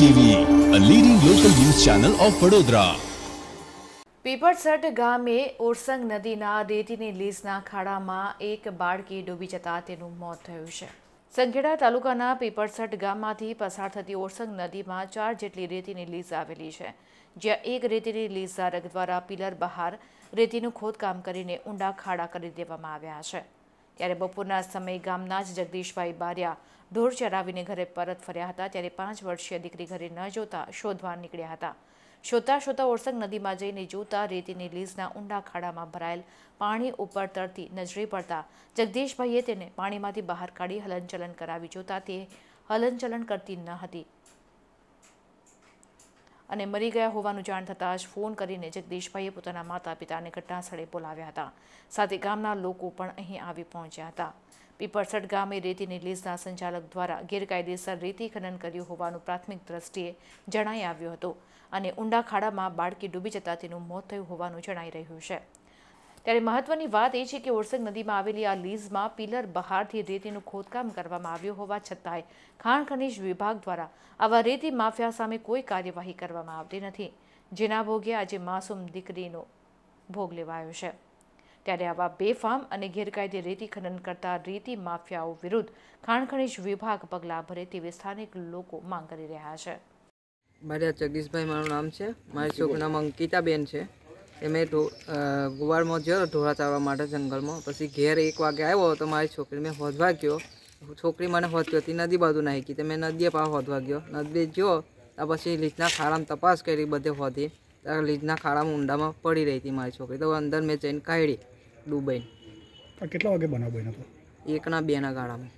Of Vadodara Pipalsat ગામે ઓરસંગ નદીના રેતીની લીઝના ખાડામાં એક બાળકી ડૂબી જતા તેનું મોત થયું છે. સંખેડા તાલુકાના પીપળસટ ગામમાંથી પસાર થતી ઓરસંગ નદીમાં ચાર જેટલી રેતીની લીઝ આવેલી છે. જ્યાં એક રેતીની લીઝ ધારક દ્વારા પિલર બહાર રેતીનું ખોદકામ કરીને ઊંડા ખાડા કરી દેવામાં આવ્યા છે. ત્યારે બપોરના સમયે ગામના જ જગદીશભાઈ બારિયા ઢોર ચરાવીને ઘરે પરત ફર્યા હતા. ત્યારે પાંચ વર્ષીય દીકરી ઘરે ન જોતા શોધવા નીકળ્યા હતા. શોધતા શોધતા ઓરસંગ નદીમાં જઈને જોતા રેતીની લીઝના ઊંડા ખાડામાં ભરાયેલ પાણી ઉપર તરતી નજરે પડતા જગદીશભાઈએ તેને પાણીમાંથી બહાર કાઢી હલનચલન કરાવી જોતા તે હલનચલન કરતી ન હતી. અને મરી ગયા હોવાનું જાણ થતાં જ ફોન કરીને જગદીશભાઈએ પોતાના માતા પિતાને ઘટના સ્થળે બોલાવ્યા હતા. સાથે ગામના લોકો પણ અહીં આવી પહોંચ્યા હતા. પીપરસટ ગામે રેતીની લીઝના સંચાલક દ્વારા ગેરકાયદેસર રેતી ખનન કર્યું હોવાનું પ્રાથમિક દ્રષ્ટિએ જણાઈ આવ્યું હતું અને ઊંડા ખાડામાં બાળકી ડૂબી જતા તેનું મોત થયું હોવાનું જણાઈ રહ્યું છે. ત્યારે મહત્વની વાત એ છે કે ઓરસંગ નદીમાં આવેલી આ લીઝમાં પિલર બહારથી રેતીનું ખોદકામ કરવામાં આવ્યું હોવા છતાંય ખાણ ખનીજ વિભાગ દ્વારા આવા રેતી માફિયા સામે કોઈ કાર્યવાહી કરવામાં આવતી નથી. જેના ભોગે આજે માસૂમ દીકરીનો ભોગ લેવાયો છે. ત્યારે આવા બેફામ અને ગેરકાયદે રેતી ખનન કરતા રેતી માફિયાઓ વિરુદ્ધ ખાણ ખનીજ વિભાગ પગલાં ભરે તેવી સ્થાનિક લોકો માંગ કરી રહ્યા છે. મારા જગદીશભાઈ, મારું નામ છે. મારી છોકરીનું નામ અંકિતાબેન છે. એ મેં ગુવારમાં ગયો ઢોરા ચારવા માટે જંગલમાં. પછી ઘેર એક વાગે આવ્યો તો મારી છોકરી મેં હોદવા ગયો. છોકરી મને હોદતી હતી નદી બાજુ નાખી તે મેં નદીએ પાર હોદવા ગયો. નદી ગયો ત્યાર પછી લીજના ખાડામાં તપાસ કરી બધે હોદી ત્યારે લીજના ખાડામાં ઊંડામાં પડી રહી હતી મારી છોકરી. તો અંદર મેં જઈને કાઢી ડૂબાઈને આ કેટલા વાગે બનાવ બન્યો હતો? એકના બેના ગાળામાં.